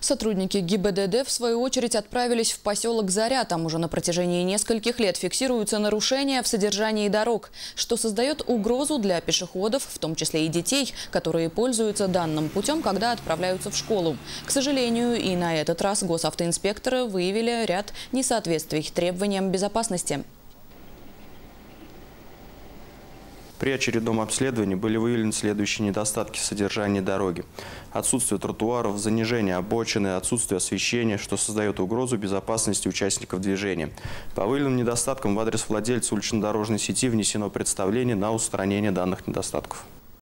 Сотрудники ГИБДД, в свою очередь, отправились в поселок Заря. Там уже на протяжении нескольких лет фиксируются нарушения в содержании дорог, что создает угрозу для пешеходов, в том числе и детей, которые пользуются данным путем, когда отправляются в школу. К сожалению, и на этот раз госавтоинспекторы выявили ряд несоответствий требованиям безопасности. При очередном обследовании были выявлены следующие недостатки содержания дороги. Отсутствие тротуаров, занижение обочины, отсутствие освещения, что создает угрозу безопасности участников движения. По выявленным недостаткам в адрес владельца улично-дорожной сети внесено представление на устранение данных недостатков.